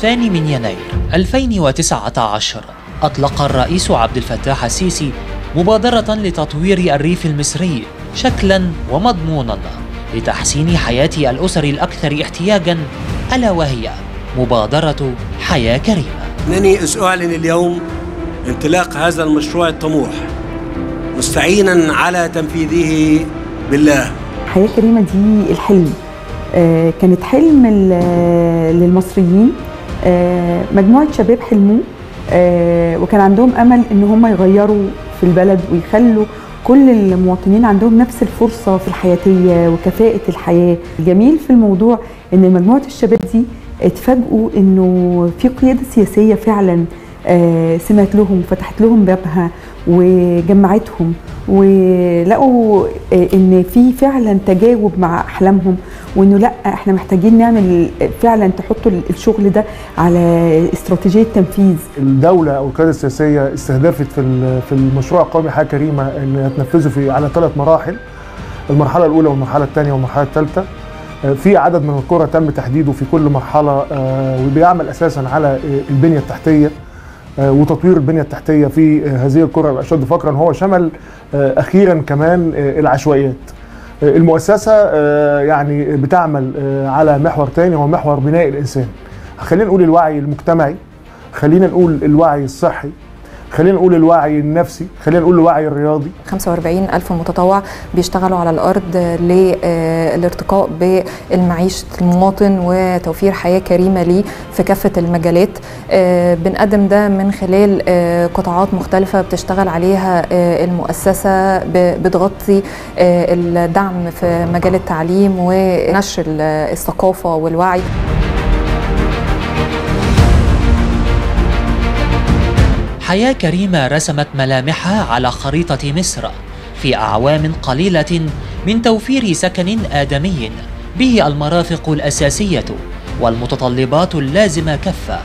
الثاني من يناير 2019 أطلق الرئيس عبد الفتاح السيسي مبادرة لتطوير الريف المصري شكلا ومضمونا لتحسين حياة الأسر الأكثر احتياجا ألا وهي مبادرة حياة كريمة. أنني أعلن اليوم انطلاق هذا المشروع الطموح مستعينا على تنفيذه بالله. حياة كريمة دي الحلم. آه كانت حلم للمصريين. آه مجموعة شباب حلموه آه وكان عندهم أمل إن هم يغيروا في البلد ويخلوا كل المواطنين عندهم نفس الفرصة في الحياتية وكفاءة الحياة. الجميل في الموضوع إن مجموعة الشباب دي اتفاجئوا إنه في قيادة سياسية فعلا آه سمعت لهم فتحت لهم بابها. وجمعتهم ولقوا آه إن في فعلا تجاوب مع أحلامهم وإنه لأ إحنا محتاجين نعمل فعلا تحطوا الشغل ده على استراتيجية تنفيذ. الدولة أو القيادة السياسية استهدفت في في المشروع القومي حياه كريمة إن تنفذه في على ثلاث مراحل المرحلة الأولى والمرحلة الثانية والمرحلة الثالثة. في عدد من القرى تم تحديده في كل مرحلة وبيعمل أساسا على البنية التحتية. وتطوير البنية التحتية في هذه القرى الأشد فقرا هو شمل أخيرا كمان العشوائيات. المؤسسة يعني بتعمل على محور تاني هو محور بناء الإنسان. خلينا نقول الوعي المجتمعي خلينا نقول الوعي الصحي خلينا نقول الوعي النفسي خلينا نقول الوعي الرياضي. 45 ألف متطوع بيشتغلوا على الأرض للارتقاء بالمعيشة المواطن وتوفير حياة كريمة ليه في كافة المجالات. بنقدم ده من خلال قطاعات مختلفة بتشتغل عليها المؤسسة بتغطي الدعم في مجال التعليم ونشر الثقافة والوعي. حياة كريمة رسمت ملامحها على خريطة مصر في أعوام قليلة من توفير سكن آدمي به المرافق الأساسية والمتطلبات اللازمة كافة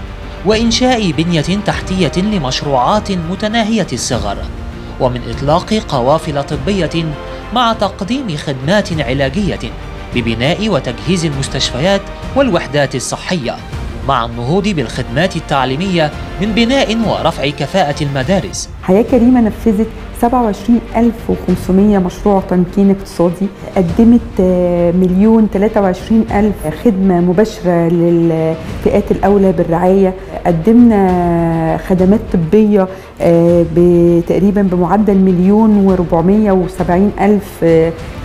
وإنشاء بنية تحتية لمشروعات متناهية الصغر ومن إطلاق قوافل طبية مع تقديم خدمات علاجية ببناء وتجهيز المستشفيات والوحدات الصحية. مع النهوض بالخدمات التعليمية من بناء ورفع كفاءة المدارس. حياة كريمة نفذت 27500 مشروع تمكين اقتصادي قدمت مليون 23 ألف خدمة مباشرة للفئات الأولى بالرعاية. قدمنا خدمات طبية تقريبا بمعدل مليون و470 ألف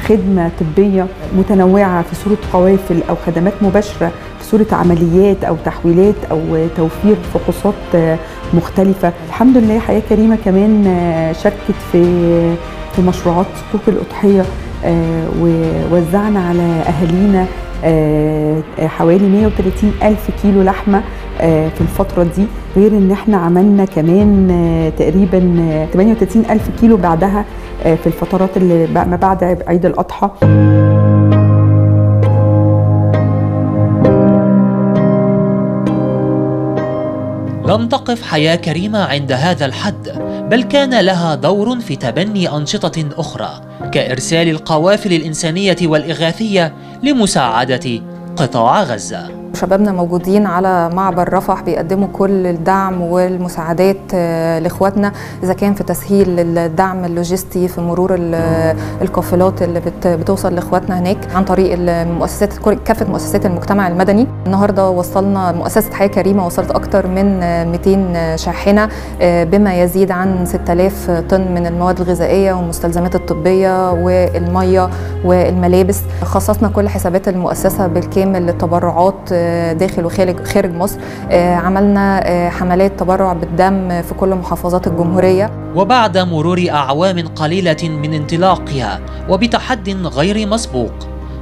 خدمة طبية متنوعة في صورة قوافل أو خدمات مباشرة. صورة عمليات أو تحويلات أو توفير فحوصات مختلفة. الحمد لله حياة كريمة كمان شاركت في في مشروعات صكوك الأضحية ووزعنا على أهالينا حوالي 130 ألف كيلو لحمة في الفترة دي. غير إن إحنا عملنا كمان تقريبا 38 ألف كيلو بعدها في الفترات اللي ما بعد عيد الأضحى. لم تقف حياة كريمة عند هذا الحد بل كان لها دور في تبني أنشطة أخرى كإرسال القوافل الإنسانية والإغاثية لمساعدة قطاع غزة. شبابنا موجودين على معبر رفح بيقدموا كل الدعم والمساعدات لإخواتنا إذا كان في تسهيل الدعم اللوجستي في مرور القافلات اللي بتوصل لإخواتنا هناك عن طريق المؤسسات كافة مؤسسات المجتمع المدني. النهارده وصلنا مؤسسة حياة كريمة وصلت أكثر من 200 شاحنة بما يزيد عن 6000 طن من المواد الغذائية والمستلزمات الطبية والمية والملابس. خصصنا كل حسابات المؤسسة بالكامل للتبرعات داخل وخارج خارج مصر عملنا حملات تبرع بالدم في كل محافظات الجمهورية. وبعد مرور أعوام قليلة من انطلاقها وبتحد غير مسبوق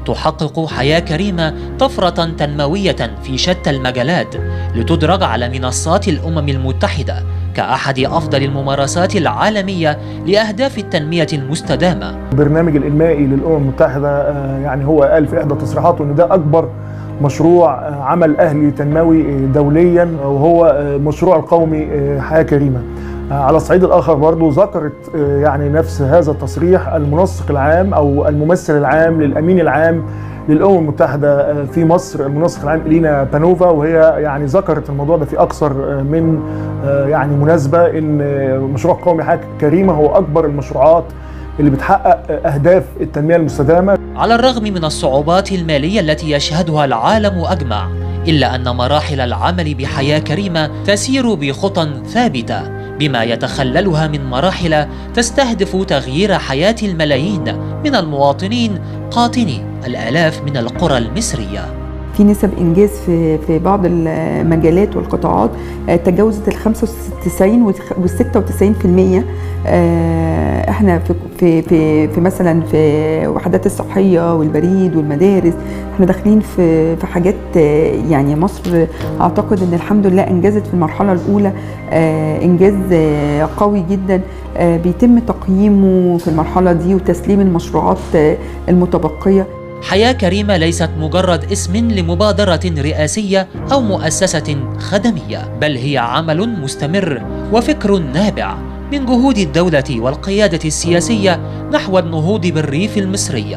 تحقق حياة كريمة طفرة تنموية في شتى المجالات لتدرج على منصات الأمم المتحدة كأحد أفضل الممارسات العالمية لأهداف التنمية المستدامة. البرنامج الإنمائي للأمم المتحدة يعني هو قال في إحدى تصريحاته أن ده أكبر مشروع عمل أهلي تنموي دوليا وهو مشروع القومي حياة كريمة. على الصعيد الآخر برضو ذكرت يعني نفس هذا التصريح المنسق العام أو الممثل العام للأمين العام للأمم المتحدة في مصر المنسق العام إلينا بانوفا وهي يعني ذكرت الموضوع ده في أكثر من يعني مناسبة إن مشروع قومي حياة كريمة هو أكبر المشروعات اللي بتحقق أهداف التنمية المستدامة. على الرغم من الصعوبات المالية التي يشهدها العالم أجمع إلا أن مراحل العمل بحياة كريمة تسير بخطى ثابتة بما يتخللها من مراحل تستهدف تغيير حياة الملايين من المواطنين قاطني الآلاف من القرى المصرية. في نسب إنجاز في في بعض المجالات والقطاعات. تجاوزت ال 95 وال 96% إحنا في في في, في مثلا في وحدات الصحية والبريد والمدارس. إحنا داخلين في في حاجات يعني مصر أعتقد إن الحمد لله انجزت في المرحلة الأولى. إنجاز قوي جدا. بيتم تقييمه في المرحلة دي وتسليم المشروعات المتبقية. حياة كريمة ليست مجرد اسم لمبادرة رئاسية أو مؤسسة خدمية، بل هي عمل مستمر وفكر نابع من جهود الدولة والقيادة السياسية نحو النهوض بالريف المصري.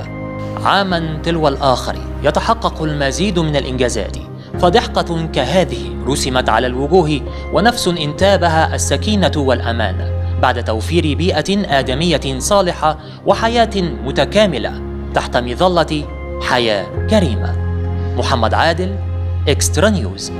عاما تلو الآخر يتحقق المزيد من الإنجازات، فضحكة كهذه رسمت على الوجوه ونفس انتابها السكينة والأمان بعد توفير بيئة آدمية صالحة وحياة متكاملة تحت مظلة حياة كريمة. محمد عادل إكسترا نيوز